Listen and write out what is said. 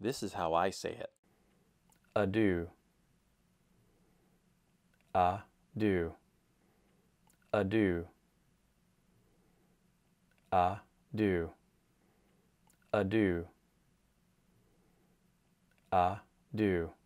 This is how I say it. Adieu. Adieu. Adieu. Adieu. Adieu. Adieu.